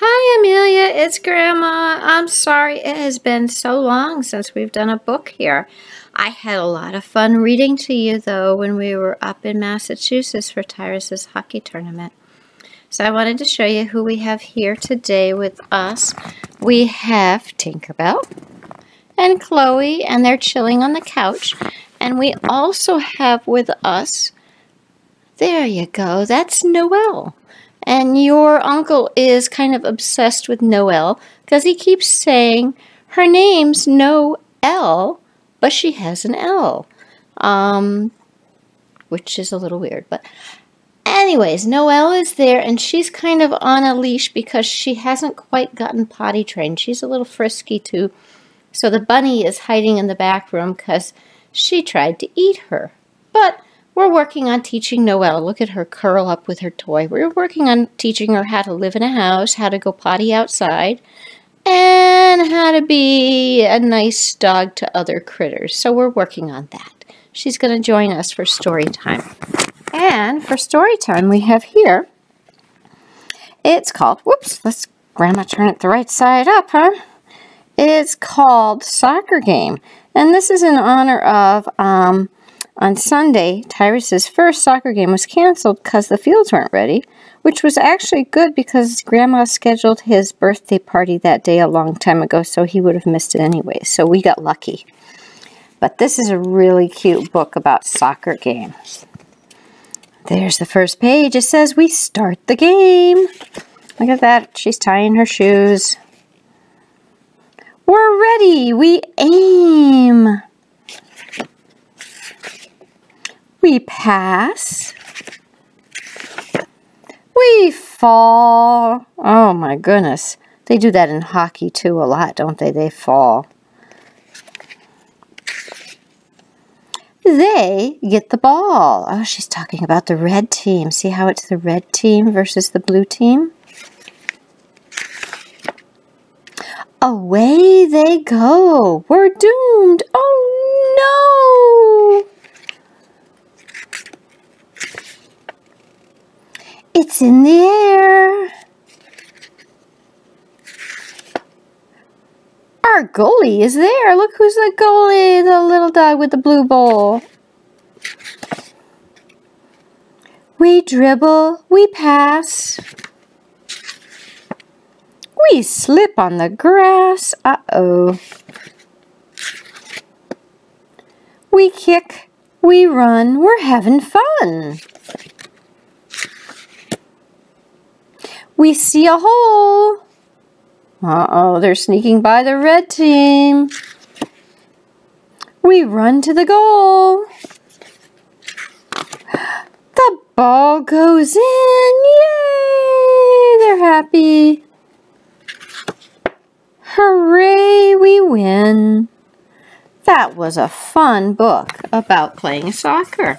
Hi, Amelia. It's Grandma. I'm sorry it has been so long since we've done a book here. I had a lot of fun reading to you, though, when we were up in Massachusetts for Tyrus's hockey tournament. So I wanted to show you who we have here today with us. We have Tinkerbell and Chloe, and they're chilling on the couch. And we also have with us, there you go, that's Noelle. And your uncle is kind of obsessed with Noelle because he keeps saying her name's Noelle, but she has an L, um, which is a little weird. But anyways, Noelle is there and she's kind of on a leash because she hasn't quite gotten potty trained. She's a little frisky too. So the bunny is hiding in the back room because she tried to eat her. But we're working on teaching Noelle. Look at her curl up with her toy. We're working on teaching her how to live in a house, how to go potty outside, and how to be a nice dog to other critters. So we're working on that. She's going to join us for story time. And for story time, we have here, it's called, whoops, let's, Grandma, turn it the right side up, huh? It's called Soccer Game. And this is in honor of um, on Sunday, Tyrus's first soccer game was canceled because the fields weren't ready, which was actually good because Grandma scheduled his birthday party that day a long time ago, so he would have missed it anyway. So we got lucky. But this is a really cute book about soccer games. There's the first page. It says we start the game. Look at that. She's tying her shoes. We're ready. We aim. We pass. We fall. Oh my goodness. They do that in hockey too a lot, don't they? They fall. They get the ball. Oh, she's talking about the red team. See how it's the red team versus the blue team? Away they go. We're doomed. Oh no! It's in the air. Our goalie is there. Look who's the goalie, the little dog with the blue bowl. We dribble, we pass. We slip on the grass. Uh-oh. We kick, we run, we're having fun. We see a hole. Uh-oh, they're sneaking by the red team. We run to the goal. The ball goes in. Yay! They're happy. Hooray, we win. That was a fun book about playing soccer.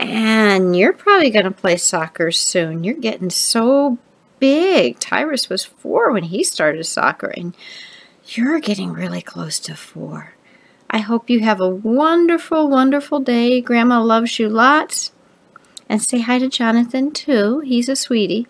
And you're probably going to play soccer soon. You're getting so big. Tyrus was four when he started soccer, and you're getting really close to four. I hope you have a wonderful, wonderful day. Grandma loves you lots. And say hi to Jonathan, too. He's a sweetie.